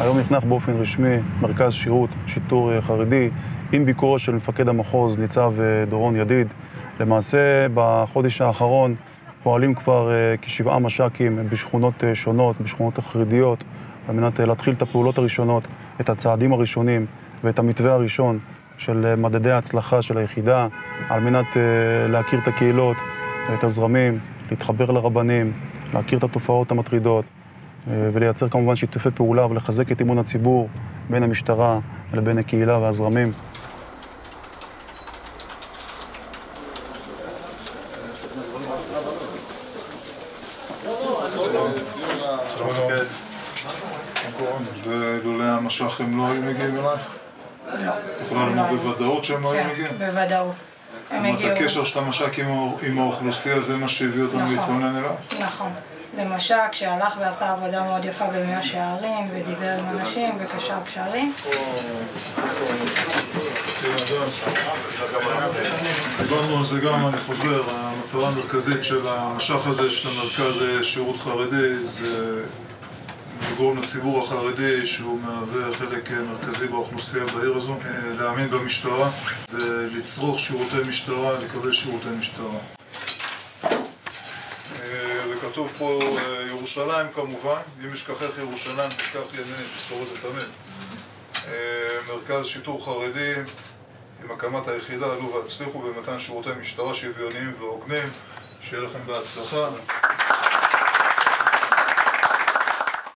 היום נפתח באופן רשמי מרכז שירות, שיטור אה, חרדי, עם ביקורו של מפקד המחוז, ניצב אה, דורון ידיד. למעשה, בחודש האחרון פועלים כבר אה, כשבעה מש"קים בשכונות שונות, בשכונות החרדיות, על מנת להתחיל את הפעולות הראשונות, את הצעדים הראשונים ואת המתווה הראשון של מדדי ההצלחה של היחידה, על מנת להכיר את הקהילות, את הזרמים, להתחבר לרבנים, להכיר את התופעות המטרידות. אה, ולייצר כמובן שיתופי פעולה ולחזק את אמון הציבור בין המשטרה לבין הקהילה והזרמים. ולולא המש"ח הם לא היו מגיעים אלייך? את יכולה לומר בוודאות שהם לא היו כן, מגיעים? בוודאות. זאת אומרת, הקשר של המש"ק עם האוכלוסייה זה מה שהביא אותם נכון. להתכונן אלייך? נכון. זה מש"ק שהלך ועשה עבודה מאוד יפה במאה שערים, ודיבר עם אנשים וקשר קשרים. דיברנו על זה גם, אני חוזר, המטרה המרכזית של המש"ח הזה, של המרכז שירות חרדי, זה לגרום לציבור החרדי, שהוא מהווה חלק מרכזי באוכלוסייה בעיר הזו, להאמין במשטרה ולצרוך שירותי משטרה, לקבל שירותי משטרה. וכתוב פה ירושלים כמובן, אם אשכחך ירושלים תיקח ימין, תזכור את זה תמיד. מרכז שיטור חרדי עם הקמת היחידה עלו והצליחו במתן שירותי משטרה שוויוניים והוגנים, שיהיה לכם בהצלחה.